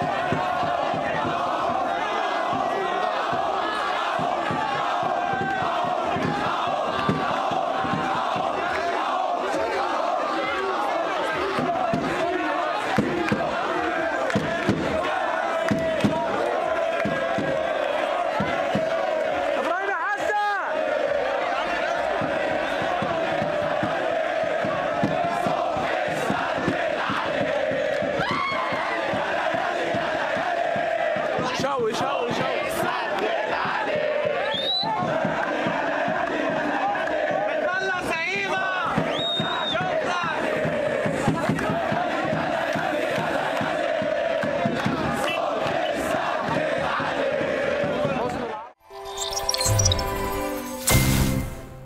Wow. show, show, show.